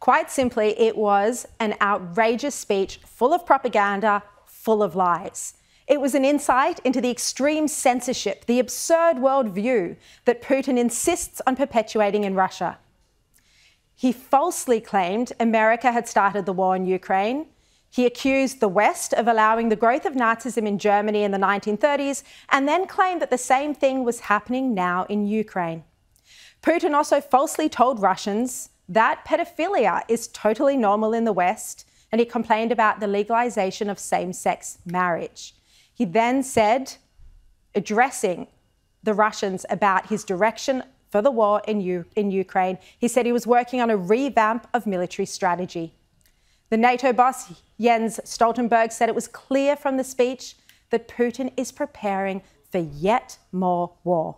Quite simply, it was an outrageous speech full of propaganda, full of lies. It was an insight into the extreme censorship, the absurd worldview that Putin insists on perpetuating in Russia. He falsely claimed America had started the war in Ukraine. He accused the West of allowing the growth of Nazism in Germany in the 1930s and then claimed that the same thing was happening now in Ukraine. Putin also falsely told Russians that pedophilia is totally normal in the West, and he complained about the legalization of same sex marriage. He then said, addressing the Russians about his direction for the war in, U- in Ukraine, he said he was working on a revamp of military strategy. The NATO boss, Jens Stoltenberg, said it was clear from the speech that Putin is preparing for yet more war.